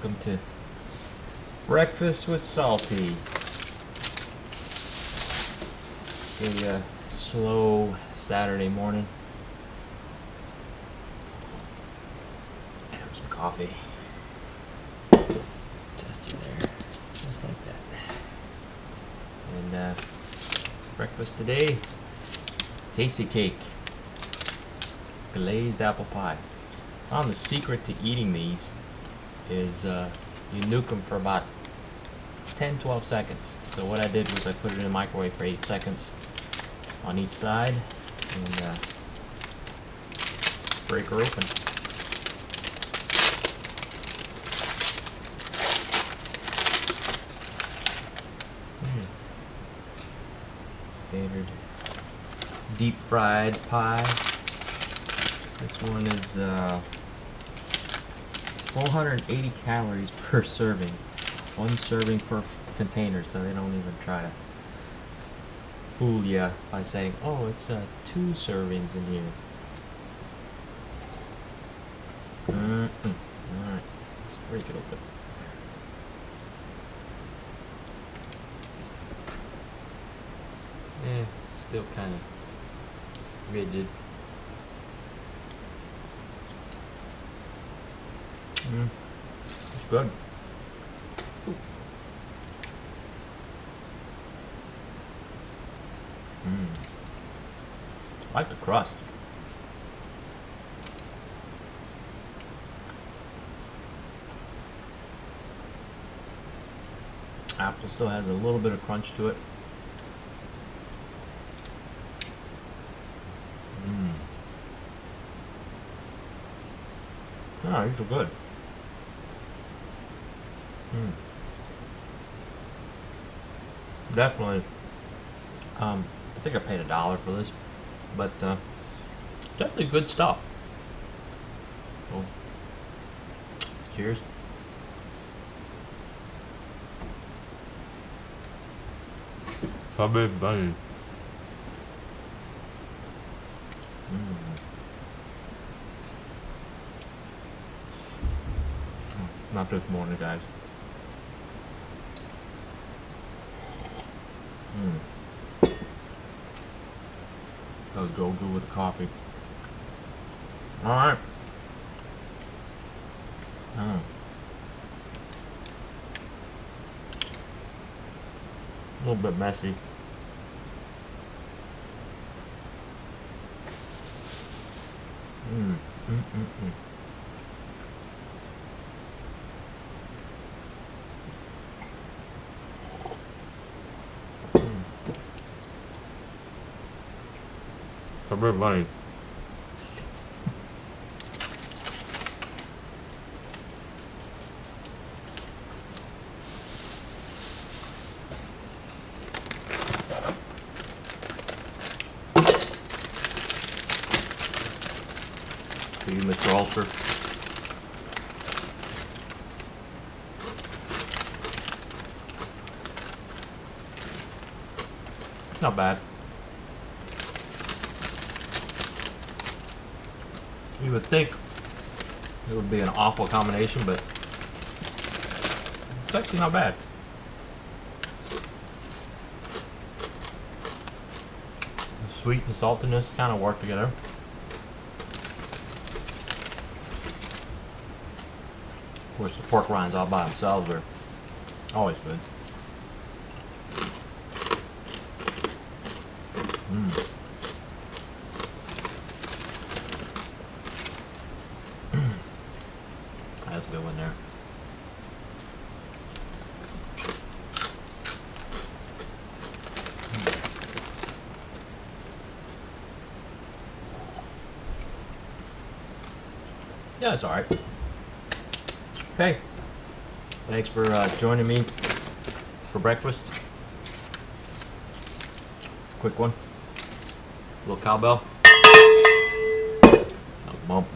Welcome to Breakfast with Salty. It's a uh, slow Saturday morning. Have some coffee. Just in there. Just like that. And uh, breakfast today, Tastykake. Glazed apple pie. Found the secret to eating these is uh, you nuke them for about 10-12 seconds. So what I did was I put it in the microwave for 8 seconds on each side and uh, break her open. Mm. Standard deep fried pie. This one is uh, 480 calories per serving. One serving per container, so they don't even try to fool you by saying, oh, it's uh, two servings in here. Mm -mm. Alright, let's break it open. Eh, still kind of rigid. Mm, it's good. Mm. I like the crust. Apple still has a little bit of crunch to it. Mmm. These are good. Mm. Definitely. Um, I think I paid a dollar for this, but uh, definitely good stuff. So, cheers. Sabe bem. Mm. Not this morning, guys. Mm. That'll go good with coffee. Alright. Oh. A little bit messy. Mm. Mm mm mm. Mm. Sabe bem. To you, Mr. Alter. Not bad. You would think it would be an awful combination, but it's actually not bad. The sweet and saltiness kind of work together. Of course, the pork rinds all by themselves are always good. Mm. That's a good one there. Yeah, it's alright. Okay. Thanks for uh, joining me for breakfast. Quick one. little cowbell. Bump.